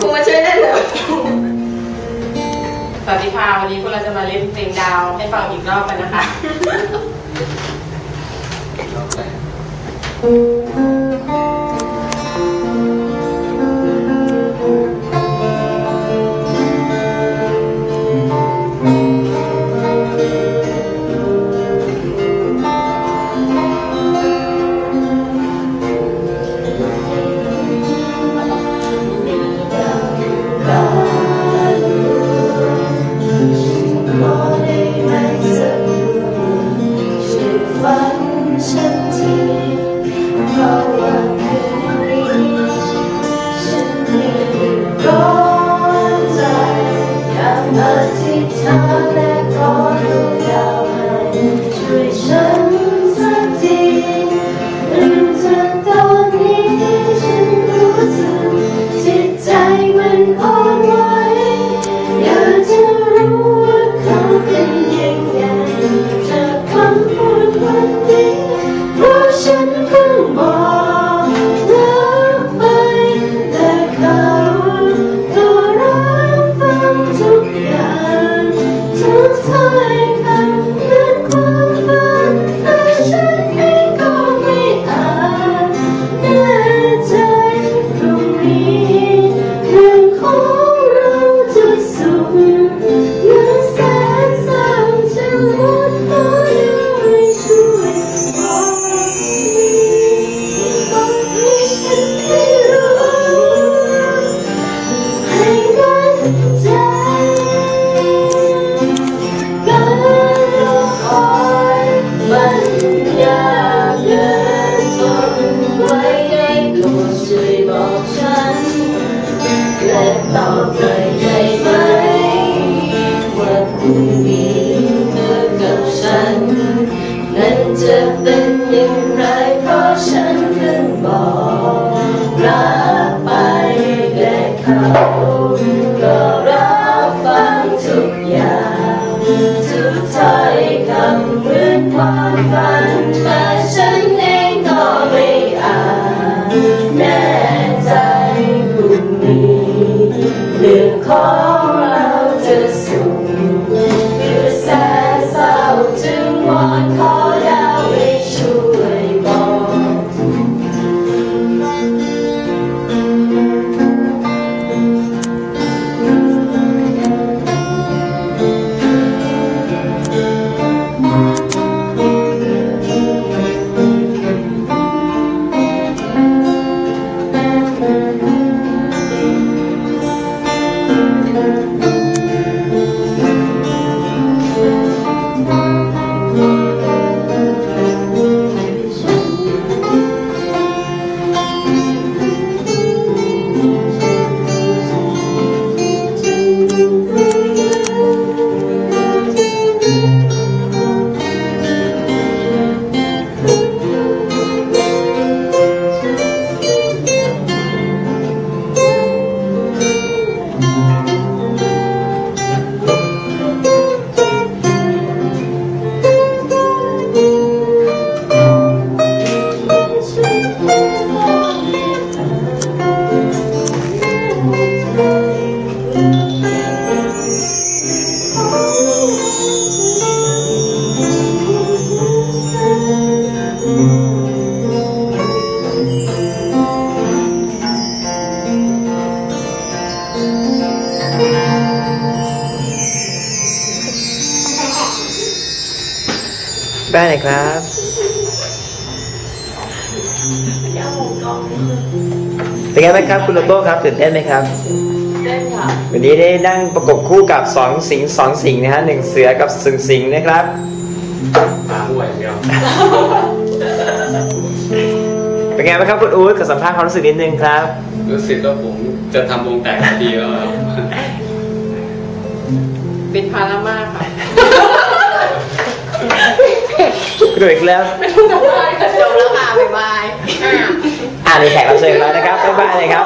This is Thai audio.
กูมาช่วยเล่นเหรอสวัสดีค่ะวันนี้พวกเราจะมาเล่นเพลงดาวให้ฟังอีกรอบกันนะคะ ฉันทีเพราะว่าคืนนี้ฉันมีร้อ จะเป็นอย่างไรเพราะฉันเพิ่งบอกรักไปและเขาก็รับฟังทุกอย่างทุกถ้อยคำเหมือนความฝันแต่ฉันเองก็ไม่อาจแน่ใจพรุ่งนี้เรื่องของเราจะสุข ได้เลยครับเป็นไงบ้างครับ คุณโลโต้ครับตื่นเต้นไหมครับเล่นค่ะวันนี้ได้นั่งประกบคู่กับสองสิงห์สองสิงห์นะฮะหนึ่งเสือกับสึงสิงห์นะครับตาห่วยเดียวเป็นไงบ้างครับคุณอู๊ดขอสัมภาษณ์ความรู้สึกนิดนึงครับ รู้สึกว่าผมจะทำวงแตกหลายทีแล้วครับเป็นภาระมากค่ะ กระโดดอีกแล้วจบแล้วค่ะบ๊ายบายอ่าในแขกรับเชิญของเรานะครับบ๊ายบายเลยครับ